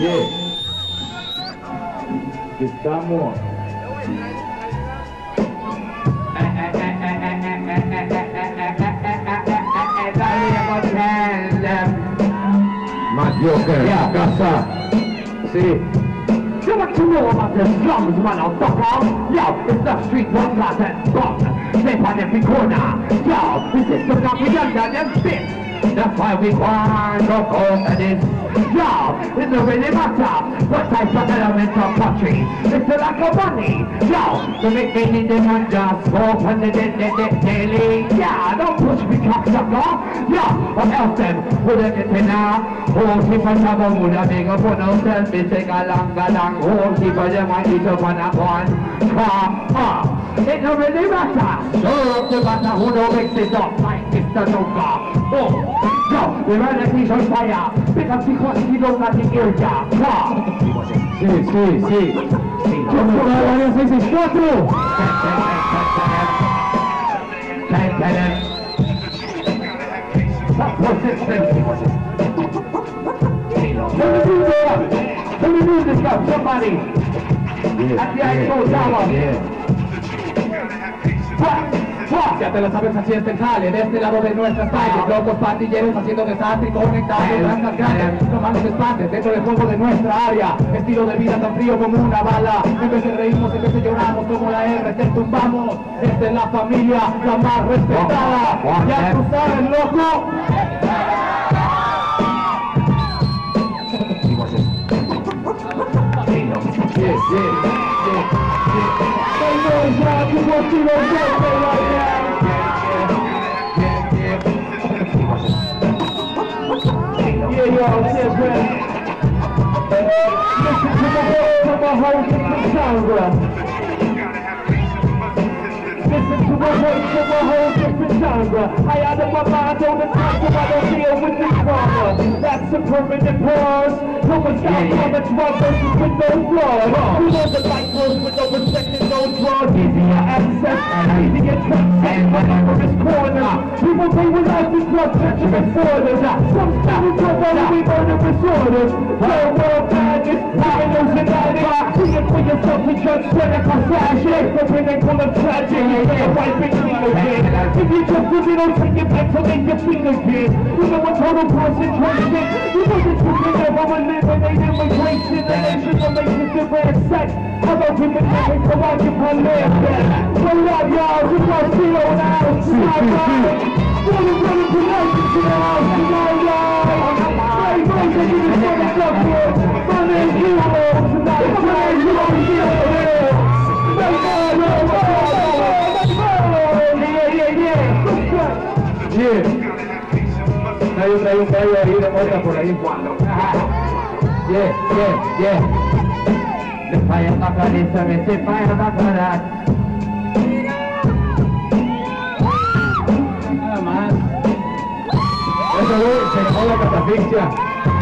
Yes. Estamos. Mandioca, yeah. Casa. See. You're like you know about the slums, man, I'll fuck off. Yo, it's the street one class and bum. Sleep every corner. Yo, this is the not redundant and spit. That's why we want to go to this. Yo, it don't really matter what type of element of country. It's the lack of money. Yo, to make me need them and just on the da- da- daily. Yeah, don't push me, cocksucker. Yeah, or else them would have get now. Oh, keep on trouble, would have been a for no sense. Me take a longer long. Oh, keep on them, I eat up on a one. Come. It don't really matter. So, the matter who don't mix it up like Mr. Joker. Oh, yo, the reality's on fire. Because because don't got the area. Come. Sí, sí, sí. ¿Cómo está el área 664? Let me do this up, somebody. At the actual tower. Ya te lo sabes, así es el jale, de este lado de nuestras calles Locos pandilleros haciendo desastre y conectados blancas grandes Tomando despantes dentro del juego de nuestra área. Estilo de vida tan frío como una bala. En vez de reírnos, en vez de lloramos como la R Te tumbamos, esta es la familia, la más respetada. Ya tú sabes, loco Listen to the my whole different genre. Listen to a whole different genre. I out of my mind all the time, so I don't deal with this drama. That's a permanent pause. No one's got comments, my verses with no flaws. We know the flows with no respect and no draws. Easier access, easier traction, whatever is corner. People say we love this drug, sexual disorders. Some students are running, we murder disorders. Third world madness. Yourself to judge clinical fashion. The pinnacle of tragic, right between the again. If you just don't take it back to make your finger again. You know what total concentration. You know the truth can never eliminate immigration. The nation's a nation different sex. About giving them come on, you can live that. So what, y'all? You gonna see on the outside, right? Wanna run it tonight, you know, Hay un, gallo ahí de otra por ahí. Yeah, yeah, yeah. The fire back on it, so me say fire back on that. Nada más. Eso se llamó la catafixia.